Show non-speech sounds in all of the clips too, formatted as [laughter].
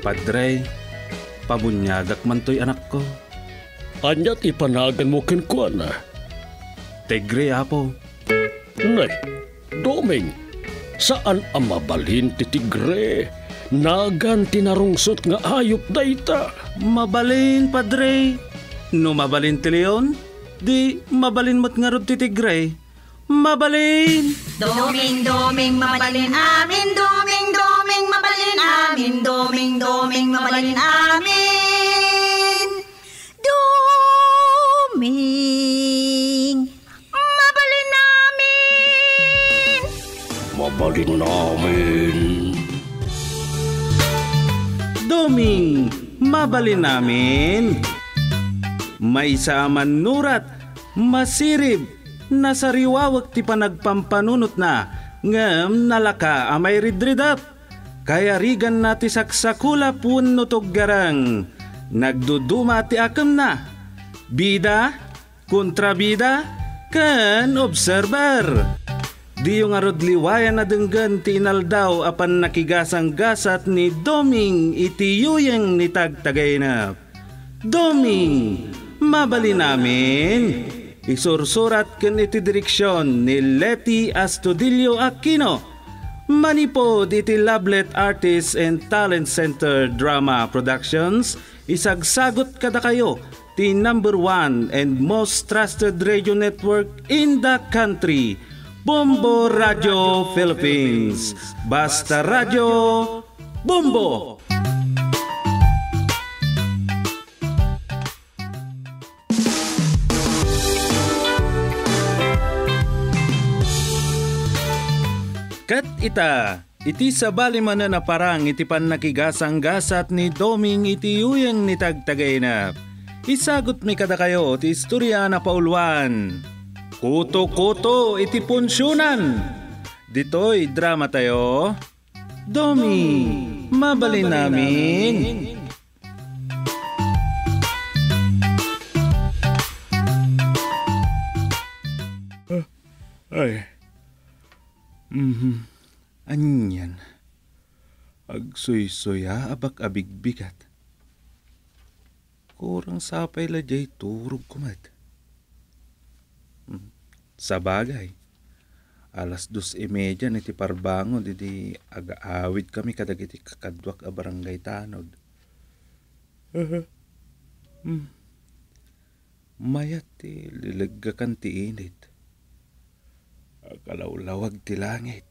Padre, pabunyagak man to'y anak ko. Anyat ipanagan mo kin ko na. Tigre, apo. Nay, Doming, saan ang mabalhin ti tigre? Nagan tinarungsot nga ayop dayta. Mabalin, padre. No mabalin ti leon, di mabalin mo't nga rod ti tigre. Mabalin! Doming, doming, mabalin amin, doming, mabalin amin, doming, doming, mabalin amin. Doming, mabalin amin. Mabalin namin. Doming, mabalin namin. May saman nurat, masirib, nasariwawag ti panagpampanunot na, ngem nalaka amay ridridat. Kaya rigan na ti saksakula pun nutog garang, nagduduma ti akam na. Bida, kontrabida, kan observer. Di yung arod liwayan na denggan ti inaldaw apan nakigasang gasat ni Doming iti yuyeng ni tagtagay na. Doming, mabali namin. Isursurat ken iti direksyon ni Leti Astudillo Aquino. Manipod iti Lablet Artists and Talent Center Drama Productions. Isagsagot kada kayo ti number one and most trusted radio network in the country. Bombo Radio Philippines. Basta Radio Bombo! Kat ita, iti sa balimana na parang iti pan nakigasang gasat ni Doming iti uyang ni tagtagay na. Isagot mi kada kayo ti istorya na paulwan. Kuto-kuto iti punsyonan. Dito'y drama tayo. Domi, mabalin namin. Ay. Mhm. Anyan. Agsoy-soya abak abigbigat. Kurang sapay la jay turog kumat. Hmm. Sa bagay. Alas dos imedya niti parbango didi agaawid kami kadagiti kakadwak a barangay tanod. [laughs] hmm. Mayat ti lilaggakan ti init. Akalawlawag ti langit.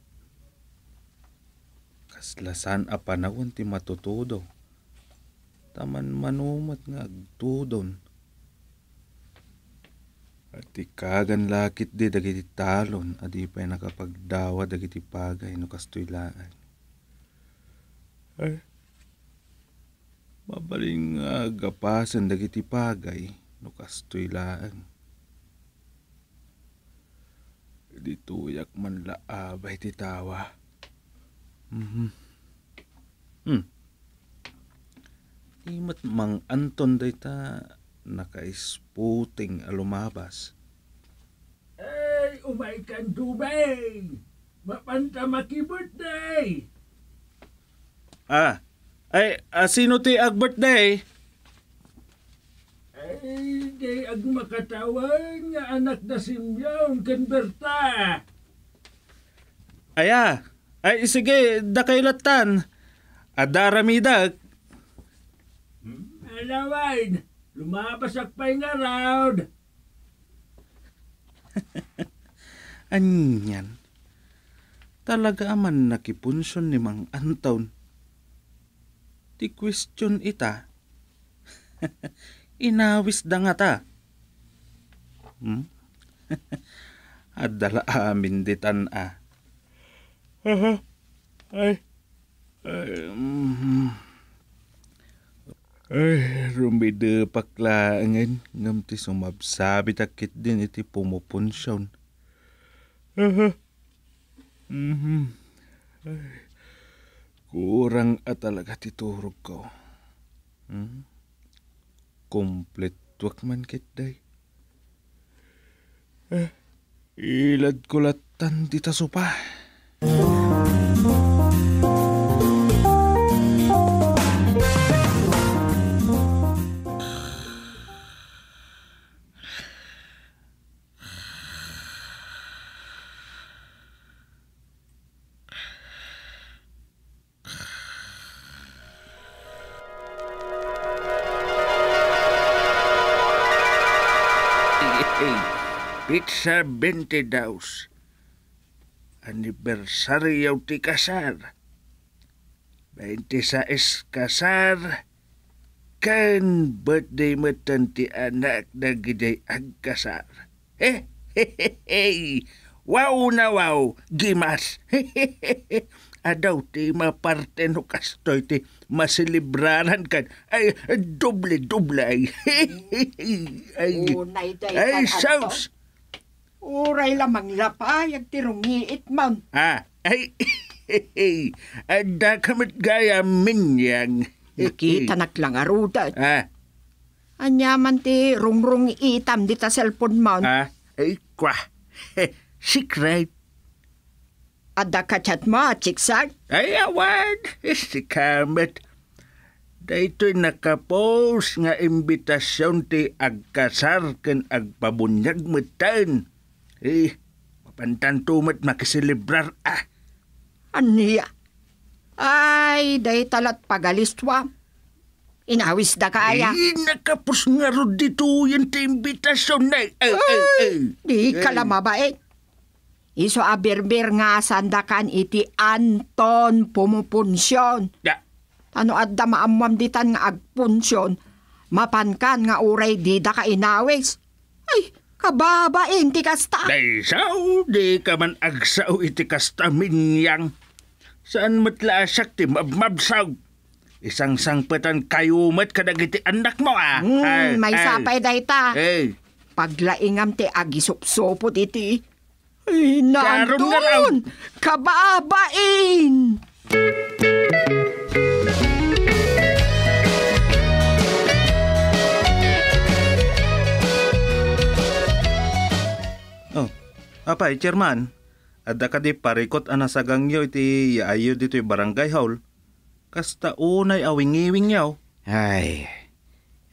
Kaslasan a panahon ti matutudo. Taman manumat nga agtudon. At ikagan lakit di dagiti talon adi pa'y nakapagdawa dagiti pagay no kastoy laan. Ay, mabaling nga gapasan dagiti pagay no kastoy Di tuyak man laabay ti tawa. Mhm. Hmm. Imat mang Anton day ta nakaisputing alumabas. Ay, umay kan tubig! Mapanta maki birthday! Ah, ay, ah, sino ti ag birthday? Ay, di ag makatawan nga anak na simyaw kan Berta. Aya, ay sige, dakaylatan. Adaramida, Alawain, lumabas ak pa'y nga round. [laughs] Anyan. Talaga aman nakipunsyon ni Mang Anton. Ti question ita. [laughs] Inawis da nga ta. Hmm? [laughs] Adala amin ditan a. Ay. Ay. mhm. Ay, rumide paklaangan. Ngam ti sumabsabi takit din iti pumupunsyon. Aha. Mhm. Ay, kurang at talaga ti turog ko. Hmm? Komplet wak man kit day. Eh, ilad ko latan di 72 anibersaryo ti kasar. 26 kasar, kan birthday matan ti anak na giday agkasar. Eh, hehehe, wow na wow, gimas. Hehehe, [laughs] adaw ti maparte no kastoy ti masilibraran kan. Ay, doble-doble [laughs] ay. Hehehe, ay, ay, ay, ay, ay, ay, ay, ay, ay, ay, ay, ay, ay, ay, ay, ay, Uray lamang lapay, ag tirungiit man. Ah, ay, [laughs] ada kamit gaya minyang. Nakita [laughs] naklang aruda. Ah, Anyaman ti rungrung itam di ta cellphone man. ah, ay, kwa. [laughs] Secret. Ada kachat ma, chiksak. Ay, awan. Si Kamet. Dayto'y nakapos nga imbitasyon ti agkasar ken agpabunyag metan. Eh, mapantan tumat makiselebrar ah. Aniya. Ay, day talat pagalistwa. Inawis da kaya. Eh, nakapos nga ro dito ti imbitasyon na. Ay, ay, ay. Di ka lang mabait. Iso aberbir nga sandakan iti Anton pumupunsyon. Ya, Ano adda maamwam ditan nga agpunsyon. Mapankan nga uray di da ka inawis. Ay, kababain ti kasta. Day sao, di ka man agsaw iti kastamin yang. Saan matlasak ti mabmabsaw? Isang sangpetan kayumat kadag iti anak mo ah. Ay, Hmm, may ay. sapay dayta. Eh, Paglaingam ti agisupsupot iti. Ay, nandun! Kababain! Oh, apay, chairman. Adda ka di parikot ana sa gangyo iti yaayo dito yung barangay hall. Kasta unay awing-iwing yaw. Ay,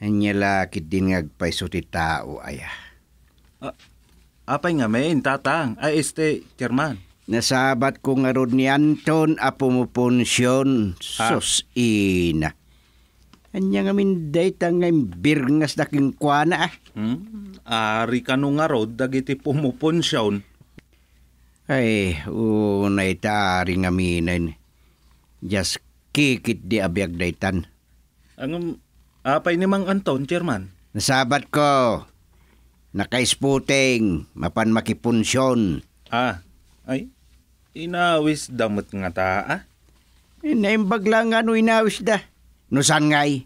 anya lakit din ngagpaiso ti tao aya. Apay nga main, tatang. Ay, este, chairman. Nasabat ko nga rod ni Anton a pumuponsyon. Ah. Sus ina. Anya nga min dayta nga birngas na kingkwana ah. Hmm? Ari ka nung nga rod, dagiti pumuponsyon. Ay, unay taari nga minan. Just kikit di abiyag daytan. Ang apay ni Mang Anton, chairman. Nasabat ko. Nakaisputing, mapan makiponsyon. Ah, ay, inawis damot nga ta, ah. Inaimbag lang nga no inawis da. No sangay.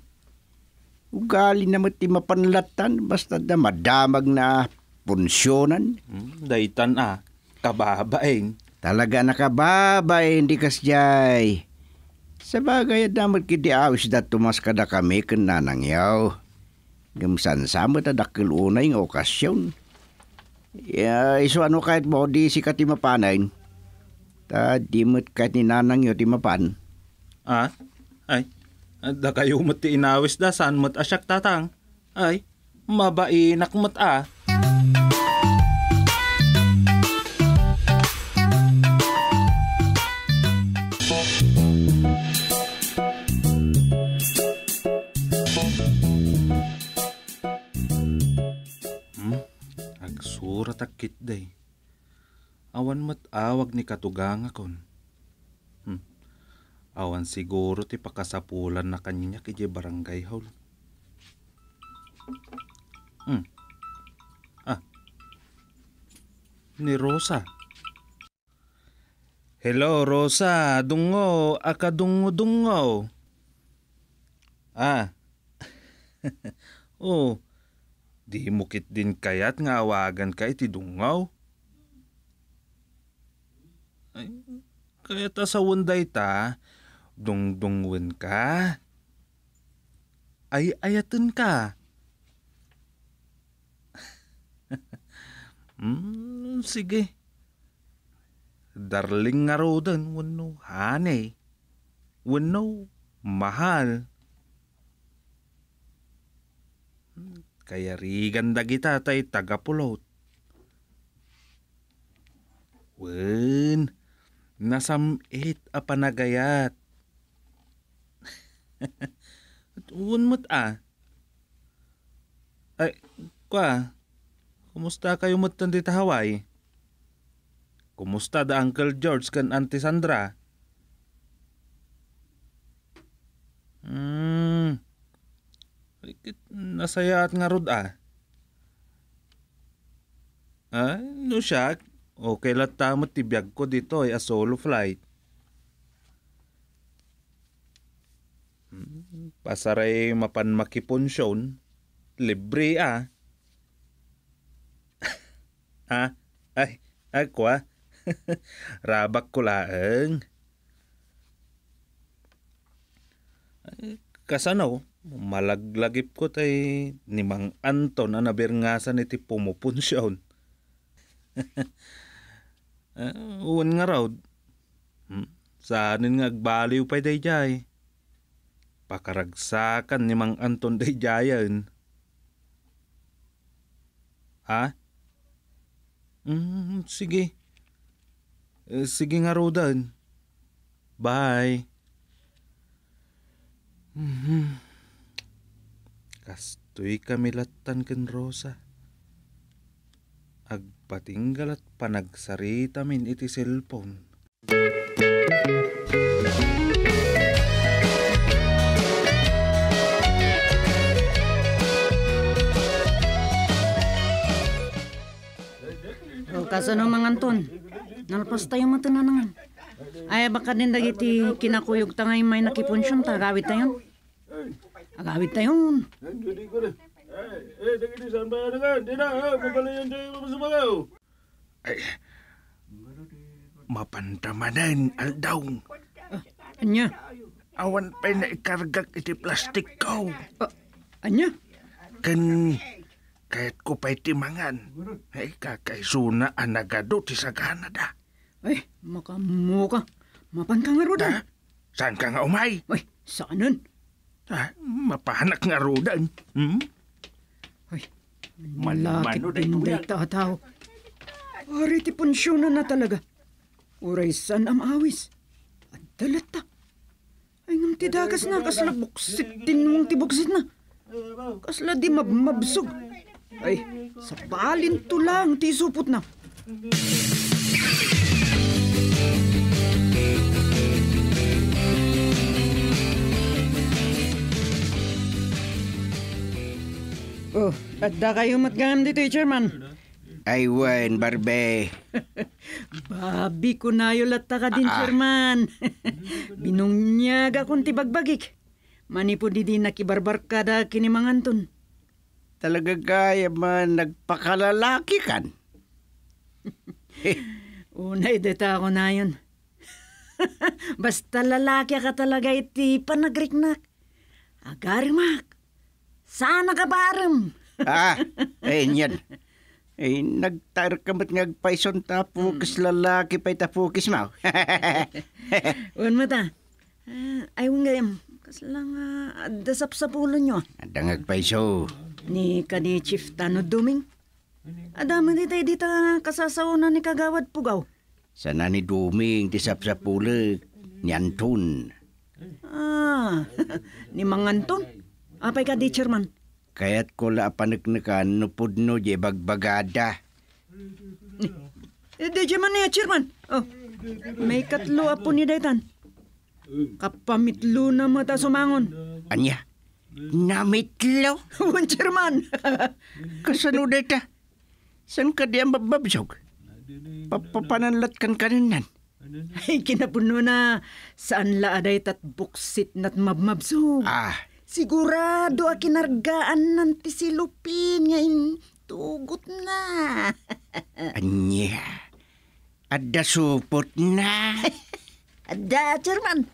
Ugali na ti mapanlatan basta da madamag na punsyonan. Hmm, daytan, ah. Kababaing. Talaga nakababay, hindi kasjay. Sa bagay, damat kiti awis da tumas kada kami ken nanangyaw. Gamsan sama ta dakil unay nga okasyon. Ya, iso ano kahit mo di si kati mapanain. Ta di mo't kahit ni nanangyaw ti mapan. Ah, ay, da kayo ti inawis da, saan mo't asyak tatang? Ay, mabainak mo't ah. Hmm, agsurat akit day. Awan mo't awag ni katugang akon. Awan siguro ti pakasapulan na kanya kiti barangay hall. Hmm. Ah. Ni Rosa. Hello, Rosa. Dungo. Akadungo-dungo. Ah. [laughs] oh. Di mukit din kayat nga awagan ka iti dungaw. Ay, kaya ta sa wunday ta, dungdungwen ka. Ay ayaten ka. [laughs] hmm, sige. Darling nga raw din, wano hane. Wano mahal. Kaya rigan da kita tay tagapulot. Wen, nasamit a panagayat. Uwan mo't ah. Ay, kwa, kumusta kayo mutan dito Hawaii? Kumusta da Uncle George kan Auntie Sandra? Hmm. Nasaya at nga rod ah. Ah, no siya. Okay lang tamo tibiyag ko dito ay a solo flight. Hmm, Pasaray mapan makiponsyon. Libre ah. ha? [laughs] Ay, ako ah. [laughs] Rabak ko laeng. Kasano, malaglagip ko tay ni Mang Anton na nabirngasan iti pumupunsyon. uh, [laughs] uwan nga raw. Hmm, saanin nga agbaliw pa day jay. Pakaragsakan ni Mang Anton day jayan. Ha? Mm, sige. Eh, sige nga Rodan. Bye. Mhm. Kastoy kami latan ken Rosa. Agpatinggal at panagsarita min iti cellphone. Kaso no manganton. Nalpas tayo matananangan. Ay baka din dagiti kinakuyog ta ngay may nakiponsyon ta agawit tayon. Agawit ko na. Eh, dagiti saan ba yan nga? Di na, eh, mabalayan tayo mapasabagaw. Mapantamanan, aldaw. Anya? Awan pa na ikargak iti plastik ko. Ah, anya? Kan kahit ko pa'y timangan. Ay kakaisuna anagado ti sagana da. Ay, makamuka. Mapan ka nga Da? rodan. Saan ka nga umay? Ay, saanan? Ah, mapahanak nga rodan. Hmm? Ay, Malaki malakit din din day tataw. Ari ti pensyonan na talaga. Uray san am awis. At dalata. Ay ngam ti dagas na kasla buksit tinmong ti buksit na. Kasla di mabmabsog. Ay, sa balin to lang ti supot na. Oh, at da kayo matgam dito, Chairman. Ay, wan, barbe. [laughs] Babi ko na latta ka din, Chairman. [laughs] Binungyaga kong tibagbagik. Manipo di di nakibarbar ka da kinimanganton. Talaga kaya man nagpakalalaki kan. [laughs] Unay deta ako na yun. [laughs] Basta lalaki ka talaga iti panagriknak. Agarimak. Sana ka barem. [laughs] ah, ayun yan. Ay, nagtar ka mat ngagpaison tapukis lalaki pa'y tapukis mo. Un mo ta. Uh, ay, gayam. Kaslang uh, dasap sa pulo nyo. Ada ngagpaiso. Ni kadi Chief Tano Duming. Adama di tayo dita kasasauna ni Kagawad Pugaw. Sana ni Duming tisap sa pulag. Nyantun. Ah, [laughs] ni Manganton. Apay ka di, Chairman. Kaya't ko la panagnakan nupod no je bagbagada. [laughs] Eh, di Chairman niya, Chairman. Oh, may katlo apo ni Daytan. Kapamitlo na mata sumangon. Anya, namitlo. [laughs] Wan, Chairman. [laughs] Kasano data? San ka diyan bababsog? Papapananlat kan kaninan. [laughs] Ay, kinapuno na saan laaday tat buksit nat mabmabsog. Ah, Sigurado a kinargaan ng tisilupin ngayon tugot na. anya. Ada supot na. Ada, Chairman.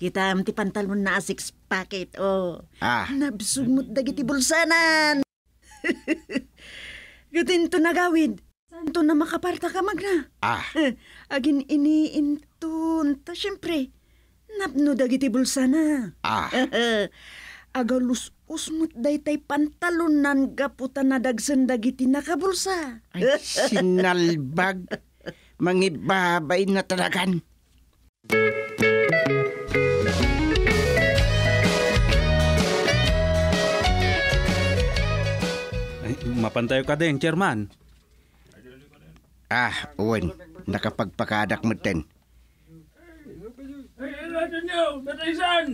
Kita am ti pantalon na six packet, oh. Ah, Nabsumot dagiti bulsanan. [laughs] Gatin to nagawid. Santo na makaparta ka magna. ah. [laughs] Agin iniintun. Ta syempre, napno dagiti bulsana. Ah. [laughs] Agalus usmut daytay pantalonan gaputan na dagsan dagiti nakabulsa. Ay, sinalbag. Mangibabay na talagan. Ay, mapantayo ka din, chairman. Ah, uwan. Nakapagpakadak mo ten. Ay, ano niyo? Bataysan!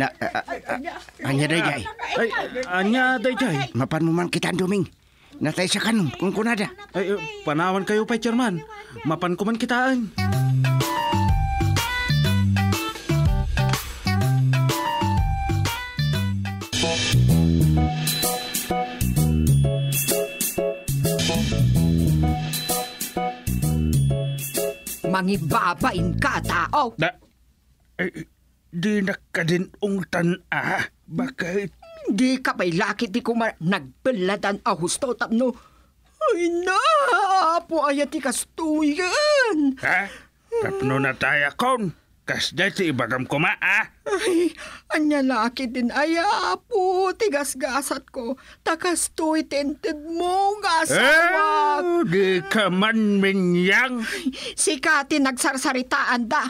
Na, ah, ah, ah, anya day jay. Ay, anya day jay. Mapan mo man kita duming. Natay sa kanon kung kunada. Ay, eh, panawan kayo pa, chairman. Mapan ko man kitaan. Mangibabain ka, tao. Da, ay, di na ka din ungtan ah. Bakit? Hindi ka may laki di ko ma- a husto tapno. Ay na, apo ayat ti kastuyan. Ha? Tapno na tayo kon. Kas dati ibagam ko ma ah. Ay, anya laki din ay apo, tigas-gasat ko. Takastoy tented mo, gasawag. Eh, di ka man minyang. Si Kati nagsarsaritaan da.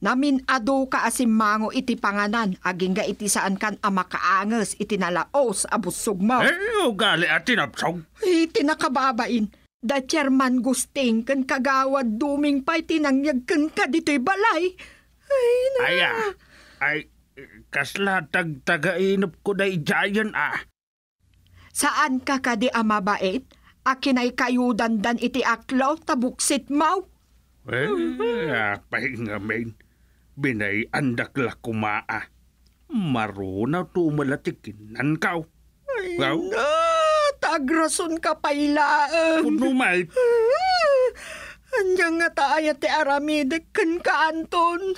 Namin ado ka asimango iti panganan, aging ga iti saan kan ama kaanges iti nalaos abusog mo. Eh, ugali at tinapsog. Ay, tinakababain. Da chairman gusting kan kagawad duming pa'y tinangyag kan ka dito'y balay. Ay, na. Aya, ay, kasla tag-tagainop ko na ijayan ah. Saan ka kadi amabait? Akin ay kayudan dan iti aklaw tabuksit mau. Eh, apay nga main. Binay andak la kumaa. Marunaw tumalatikinan ka. Ay, Wow. na. Tagrason ka pailaan. Puno may Andiyan nga tayo ti aramidek kan ka, Anton.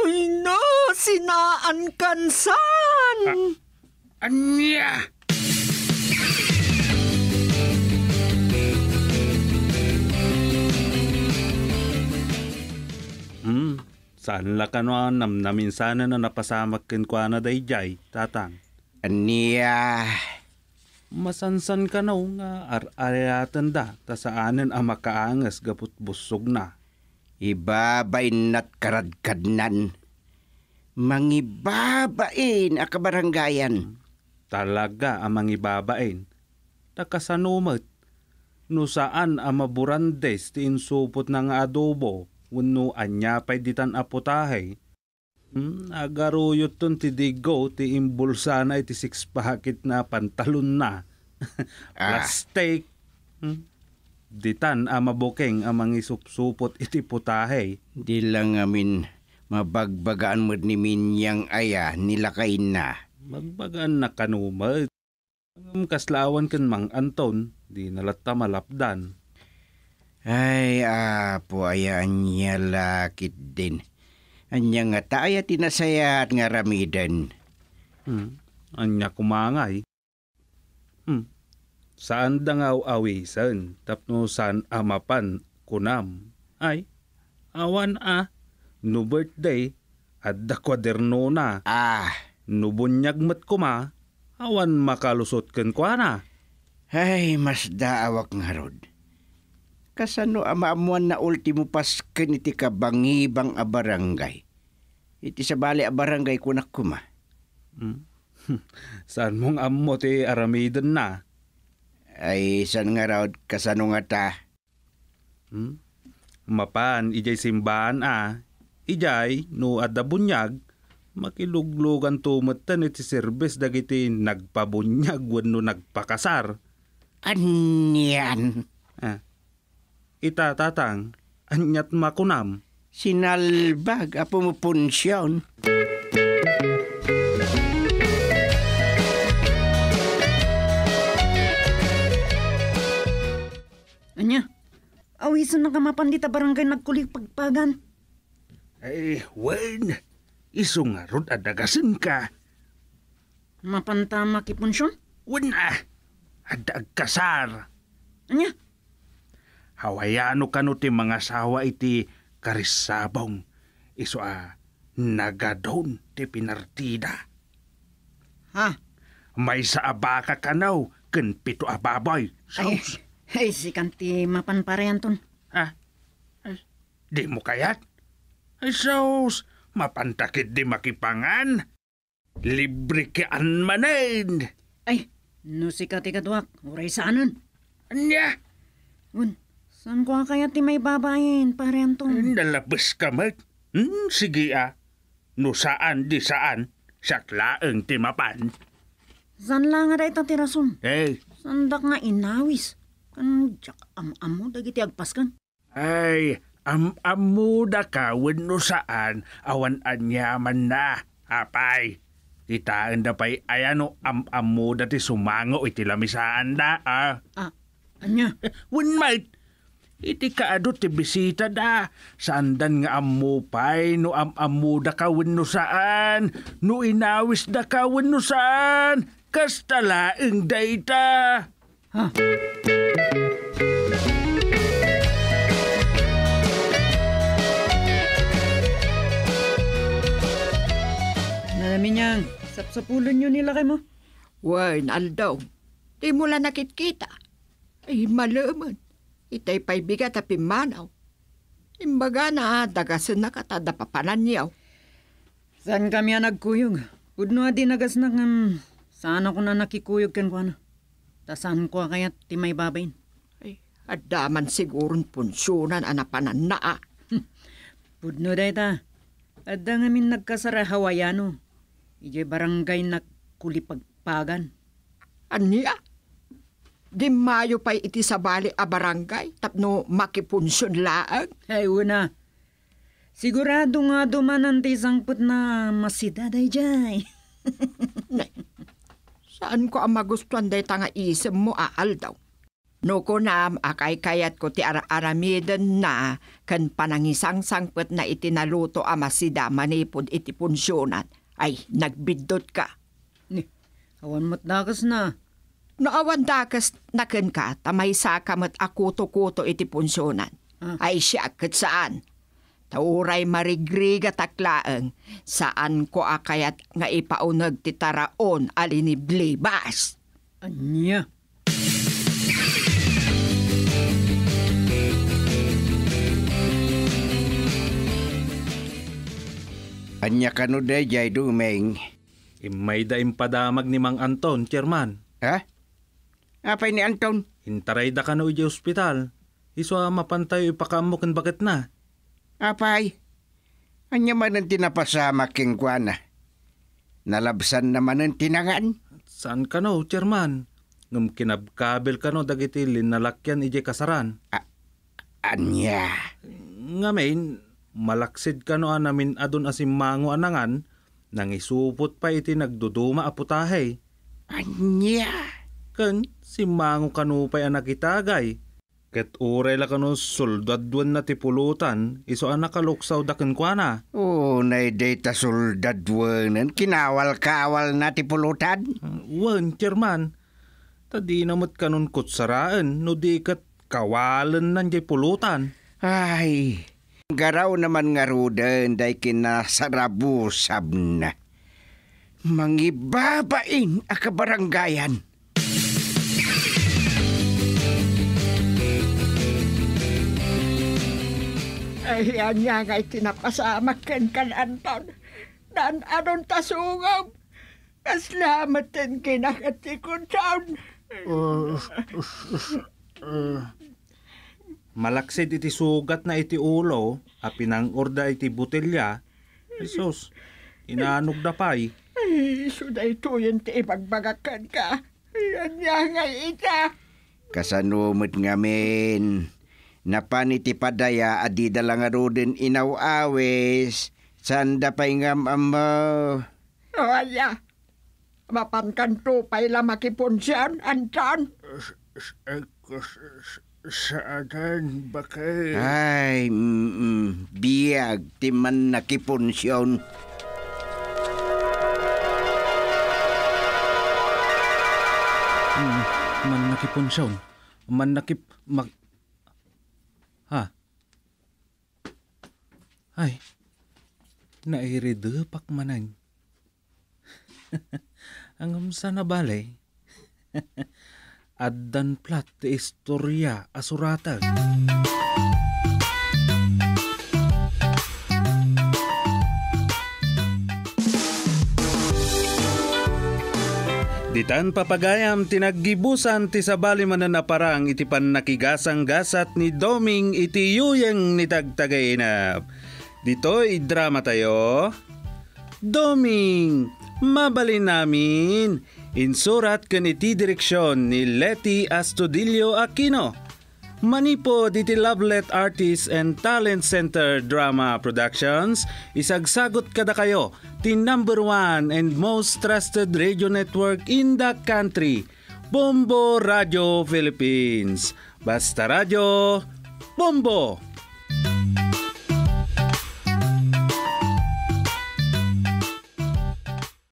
Ay na, sinaan kansan. anya. Hmm, saan la ka no namnamin sana na napasamak ken kwa na day jay, tatang. Ania. Masansan ka na nga ar-arayatan da, ta saanen ang makaangas gaput busog na. Ibabain nat karadkadnan. Mangibabain a kabaranggayan. Talaga ang mangibabain. Takasanumat. No saan ang maburandes ti insupot ng adobo, wano anya pa'y ditan aputahe. Hmm, agaruyot ton ti digo, ti imbulsa na iti six packet na pantalon na. [laughs] Ah. Plus steak. Hmm. Ditan ang mabukeng ang mangisupsupot iti putahe. Di lang amin mabagbagaan mo ni Minyang aya nilakay na. Magbagan na kanumad. Ang kaslawan kan mang Anton, di nalata malapdan. Ay, apo ayaan niya lakit din. Anya nga taaya tinasaya at nga ramidan. Hmm. Anya kumangay. Saan dangaw awisan, tapno saan amapan kunam. Ay, awan a, no birthday, at da kwaderno na, Ah, no bunyag mat kuma, awan makalusot ken kwa na. ay mas daawak nga rod. Kasano amaamuan na ultimo pasken iti kabangibang a barangay. Iti sa bali a barangay kunak kuma. Hmm. [laughs] saan mong ammo ti aramidan na. Ay san nga raw kasano nga ta. Hmm? Mapan, ijay simbahan a. Ijay, no adda bunyag, makiluglugan tumatan iti serbes dagiti nagpabunyag wenno nagpakasar. Anyan. Ah. Ita tatang, anyat makunam. Sinalbag a pumupunsyon. Anya, awisan na kamapan dita barangay nagkulig pagpagan. Ay, wen. Iso nga rod adagasin ka. Mapanta makiponsyon? Wen ah. Adag kasar. Anya, Hawayano kano ti mga sawa iti karisabong. Iso a nagadon ti pinartida. ha? May sa abaka kanaw, ken pito ababoy. Ay, Saus. ay si kanti mapan pare Anton. Ha? Ay, di mo kayat? Ay. Mapantakit di makipangan. Libre ki an manen. Ay, no si kati kaduak, uray saanan. Anya? Un, Saan ko kaya ti may babayin, pare Anton? Nalabas ka, Mat. Hmm, sige ah. No saan di saan, saklaang timapan. Saan lang nga ito ti rason? Hey, Sandak nga inawis. Kan jak am-am mo dagiti agpaskan. ay, am amuda ka no saan, awan anyaman na, apay. Titaan da pa'y ayano am amuda ti sumango iti lamisaan da, ah. Ah, anya? [laughs] Wen mate, iti kaado ti bisita da. Sandan nga amupay no am amuda ka wenno saan. No inawis da ka wenno saan. Kastalaeng dayta. Ha? Nalamin niyang, sapsapulan niyo nila kay mo. Wan, aldaw. Di mo lang nakitkita. Ay, malaman. Itay pa'y bigat at pimanaw. Imbaga na, dagasan na katada papanan niyaw. Saan kami ang nagkuyog? Pudno adi nagas na kan... Saan ako na nakikuyog kan ko na? Tasan ko kaya ti may babayin? Ay, adaman sigurong punsyonan anapanan na ah. [laughs] Pudno day ta. Adda nga min nagkasara hawayano. Ije barangay na kulipagpagan. Aniya? Di mayo pa'y iti sa bali a barangay tapno makipunsyon laang. Ay, una. Sigurado nga dumanan ti sangput na masida day jay. [laughs] Saan ko ang magustuhan day tanga isem mo aal daw? No ko na akay kayat ko ti ar-aramiden na kan panangisang sangpet na itinaluto a masida manipod iti punsyonan. Ay, nagbidot ka. Ni, awan mo't dakas na. Naawan dakas na ken ka, tamay sakamat akuto-kuto iti punsyonan. Ah. Ay siya kat saan? Tauray marigriga taklaang, saan ko akayat nga ipaunag ti taraon alini blibas. Anya. Anya ka no day jay dumeng. Imay da impadamag ni Mang Anton, chairman. Ha? Apay ni Anton? Hintaray da ka no iji ospital. Iso a mapantay ipakamok kan bakit na. Apay? Anya man ang tinapasama king kuana. Nalabsan naman ang tinangan. Saan ka no, chairman? Ngam kinabkabel ka no dagiti linalakyan iji kasaran. Anya? Ngamin, malaksid ka no anamin adun asimango anangan, nang isupot pa iti nagduduma aputahe. Anya? Kan, si mango kanupay anak itagay. Ket uray la kano soldadwan na tipulutan, iso anak kaluksaw daken kwa na. Oh, na data soldadwanan. Kinawal-kawal na ti pulutan. Wan, chairman. Tadi namot kanon kutsaraan, no di kat kawalan nan pulutan. Ay, garaw naman nga rudan day kinasarabusab na. Mangibabain a kabaranggayan. Ay, anya nga itinapasama ken kan Anton. Dan anon tasungam. Kaslamatin kinakatikon taon. Malaksid iti sugat na iti ulo, a pinangorda iti butelya. Isos, inanog da pay. Ay, suda ito yung ti ipagbagakan ka. Ay, anya nga ita. Kasanumot ngamin. Napaniti padaya adi dala nga ruden inaw-awes. Sanda pa'y ngam ama. O, anya. Mapankan tupay la makipunsyan, Anton. Saan ba kay? Ay, mm, biyag timan nakipunsyon. Hmm, man nakiponsyon. Man nakip... Mag... Ha? Ay, nairidepak manang. [laughs] Ang umsa na balay. [laughs] Addan plat ti istorya asuratag. Itan papagayam tinaggibusan ti sabali manan na parang iti pan nakigasang gasat ni Doming iti yuyeng ni tagtagainap. Dito'y drama tayo. Doming, mabalin namin. Insurat kan iti direksyon ni Leti Astudillo Aquino. Manipo diti Lovelet Artists and Talent Center Drama Productions, isagsagot kada kayo ti number one and most trusted radio network in the country, Bombo Radio Philippines. Basta Radio, Bombo!